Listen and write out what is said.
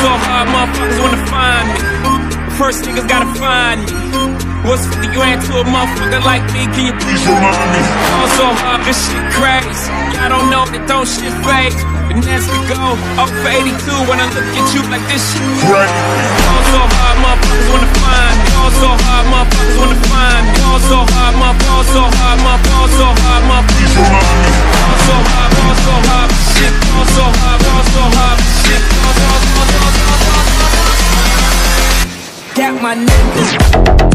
12 hard motherfuckers wanna find me. First niggas gotta find me. What's 50 grand to a motherfucker like me? Can you please remind me? I'm so hard, this shit crazy. Y'all don't know that don't shit fake. And that's the goal. Up for 82 when I look at you like this shit crazy. My niggas.